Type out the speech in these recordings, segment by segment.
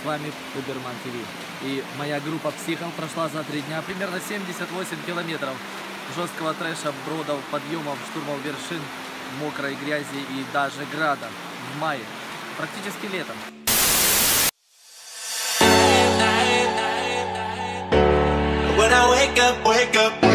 С вами Уберман ТВ. И моя группа Психов прошла за три дня примерно 78 километров жесткого трэша, бродов, подъемов, штурмов вершин, мокрой грязи и даже града в мае. Практически летом. When I wake up, wake up,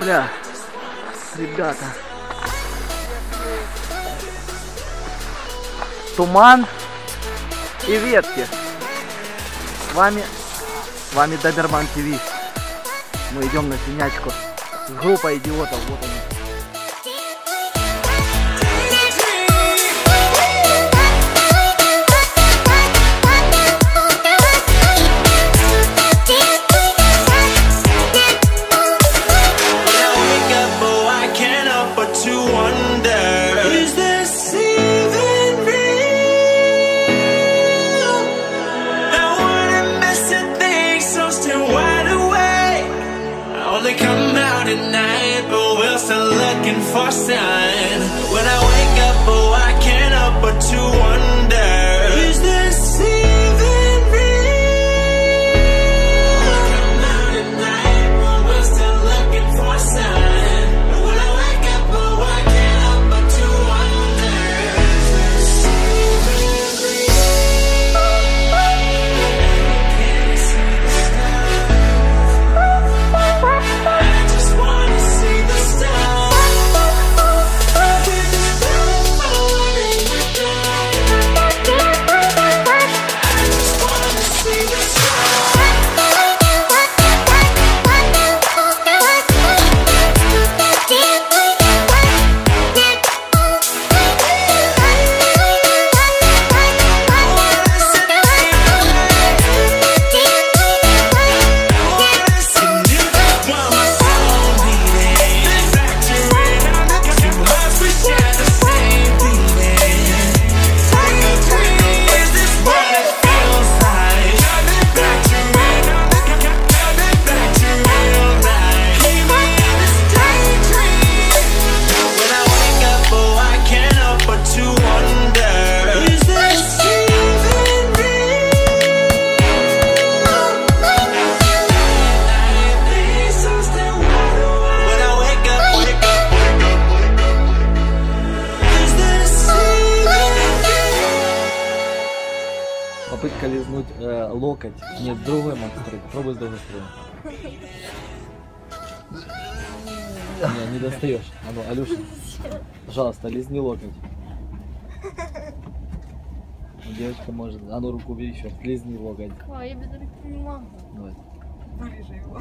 бля, ребята. Туман и ветки. С вами, с вами Доберман ТВ. Мы идем на синячку с группой идиотов. Вот они. To wonder. Is this even real? I wanna miss a thing, so still wide awake. I only come out at night, but we're still looking for sign When I лизнуть э, локоть. Нет, другой монстрик. Пробуй с другой стороны. Не, не достаешь. А ну, Алюша, пожалуйста, лизни локоть. Девочка может. А ну руку убери еще. Лизни локоть. Ой, я без руки не могу. Давай. Вырежи его.